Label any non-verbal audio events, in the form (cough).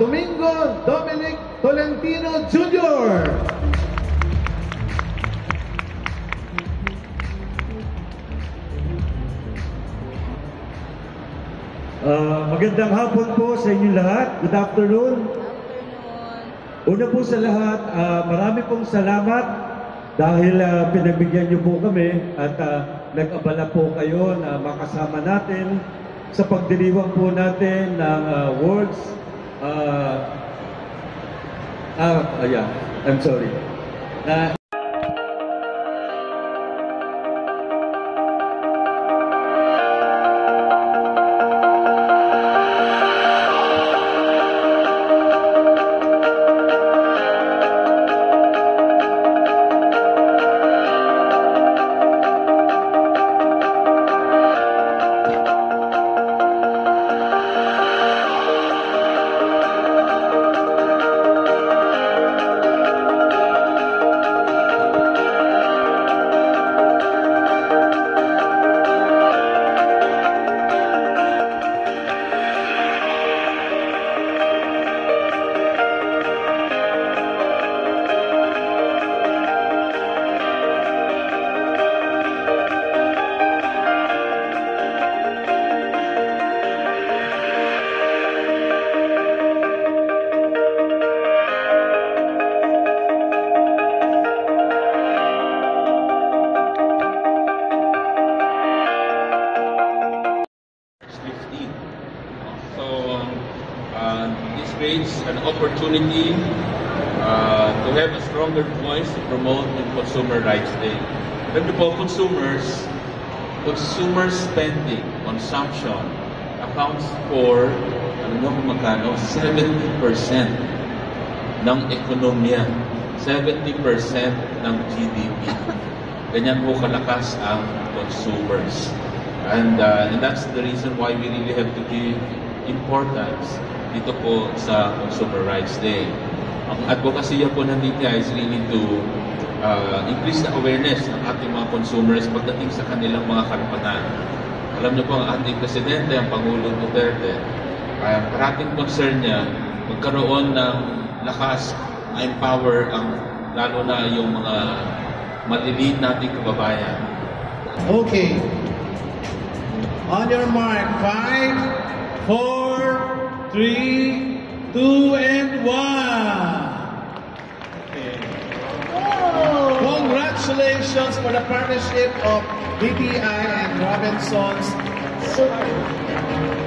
Domingo Dominic Tolentino Jr. Uh, ah, magandang hapon po sa inyo lahat. Good afternoon. Una po sa lahat, uh, marami pong salamat dahil uh, pinagbigyan niyo po kami at uh, nag-abala po kayo na makasama natin sa pagdiriwang po natin ng uh, World's Uh, uh, yeah, I'm sorry. Uh, this creates an opportunity uh, to have a stronger voice to promote the Consumer Rights Day. Remember po, consumers, consumer spending, consumption, accounts for, ano nyo kung magkano, (laughs) 70% ng ekonomiya. 70% ng GDP. Ganyan po kalakas ang consumers. And, uh, and that's the reason why we really have to give importance dito po sa Consumer Rights Day. Ang advocacy po ng DTI is really to uh, increase the awareness ng ating mga consumers pagdating sa kanilang mga karapatan. Alam niyo po ang ating presidente, ang Pangulo Duterte, uh, parating concern niya magkaroon ng lakas, empower ang lalo na yung mga maliliit nating kababayan. Okay. On your mark, five, four, three, two, and one. Okay. Congratulations for the partnership of BPI and Robinson's